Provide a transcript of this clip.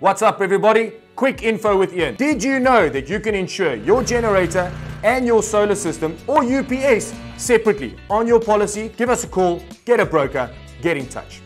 What's up, everybody? Quick info with Ian. Did you know that you can insure your generator and your solar system or UPS separately on your policy? Give us a call, get a broker, get in touch.